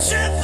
Chef!